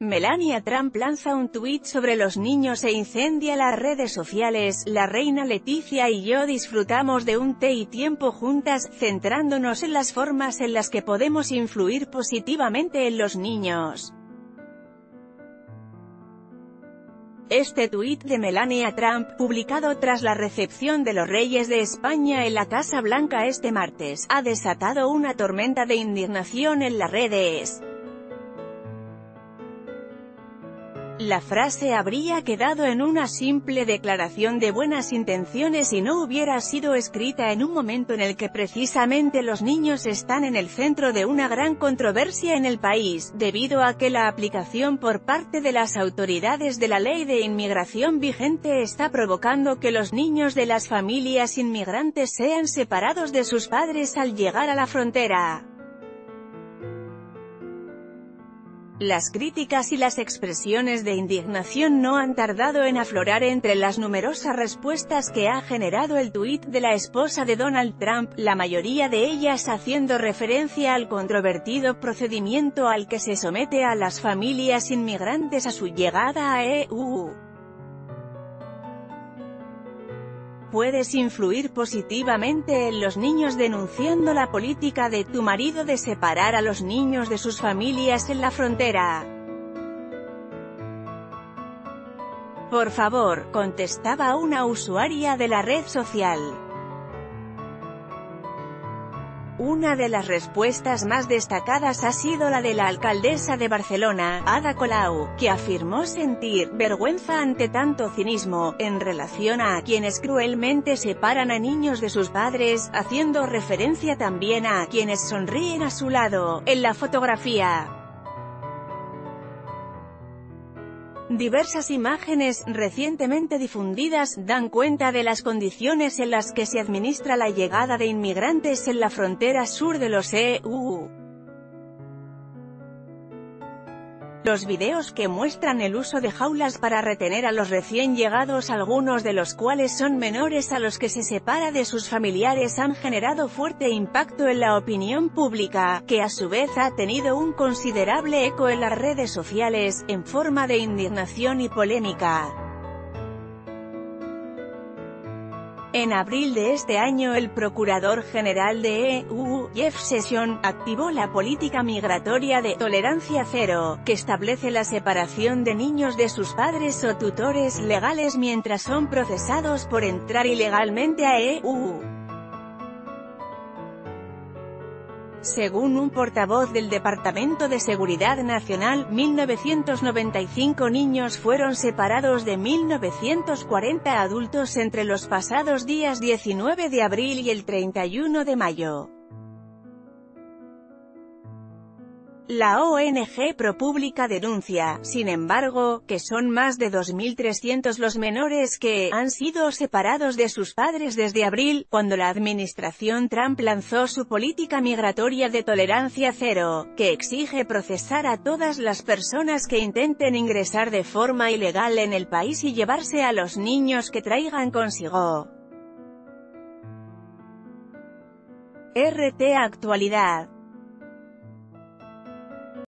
Melania Trump lanza un tuit sobre los niños e incendia las redes sociales. La reina Leticia y yo disfrutamos de un té y tiempo juntas, centrándonos en las formas en las que podemos influir positivamente en los niños. Este tuit de Melania Trump, publicado tras la recepción de los reyes de España en la Casa Blanca este martes, ha desatado una tormenta de indignación en las redes. La frase habría quedado en una simple declaración de buenas intenciones y no hubiera sido escrita en un momento en el que precisamente los niños están en el centro de una gran controversia en el país, debido a que la aplicación por parte de las autoridades de la ley de inmigración vigente está provocando que los niños de las familias inmigrantes sean separados de sus padres al llegar a la frontera. Las críticas y las expresiones de indignación no han tardado en aflorar entre las numerosas respuestas que ha generado el tuit de la esposa de Donald Trump, la mayoría de ellas haciendo referencia al controvertido procedimiento al que se somete a las familias inmigrantes a su llegada a EU. Puedes influir positivamente en los niños denunciando la política de tu marido de separar a los niños de sus familias en la frontera. Por favor, contestaba una usuaria de la red social. Una de las respuestas más destacadas ha sido la de la alcaldesa de Barcelona, Ada Colau, que afirmó sentir vergüenza ante tanto cinismo, en relación a quienes cruelmente separan a niños de sus padres, haciendo referencia también a quienes sonríen a su lado, en la fotografía. Diversas imágenes, recientemente difundidas, dan cuenta de las condiciones en las que se administra la llegada de inmigrantes en la frontera sur de los EU. Los videos que muestran el uso de jaulas para retener a los recién llegados algunos de los cuales son menores a los que se separa de sus familiares han generado fuerte impacto en la opinión pública, que a su vez ha tenido un considerable eco en las redes sociales, en forma de indignación y polémica. En abril de este año el Procurador General de EU, Jeff Sessions, activó la política migratoria de «tolerancia cero», que establece la separación de niños de sus padres o tutores legales mientras son procesados por entrar ilegalmente a EU. Según un portavoz del Departamento de Seguridad Nacional, 1995 niños fueron separados de 1940 adultos entre los pasados días 19 de abril y el 31 de mayo. La ONG ProPublica denuncia, sin embargo, que son más de 2.300 los menores que han sido separados de sus padres desde abril, cuando la administración Trump lanzó su política migratoria de tolerancia cero, que exige procesar a todas las personas que intenten ingresar de forma ilegal en el país y llevarse a los niños que traigan consigo. RT Actualidad